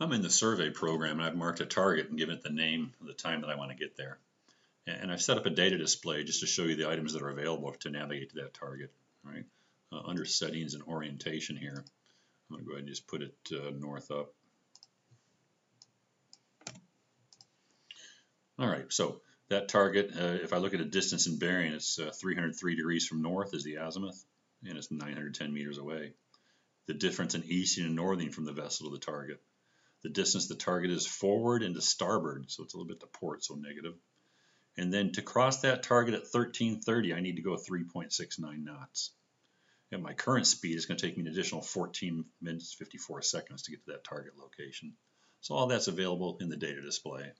I'm in the survey program and I've marked a target and given it the name of the time that I want to get there. And I've set up a data display just to show you the items that are available to navigate to that target. Right uh, under settings and orientation here, I'm going to go ahead and just put it uh, north up. All right, so that target, uh, if I look at a distance and bearing, it's uh, 303 degrees from north is the azimuth, and it's 910 meters away. The difference in easting and northing from the vessel to the target. The distance the target is forward and to starboard, so it's a little bit to port, so negative. And then to cross that target at 1330, I need to go 3.69 knots. At my current speed, it's going to take me an additional 14 minutes 54 seconds to get to that target location. So all that's available in the data display.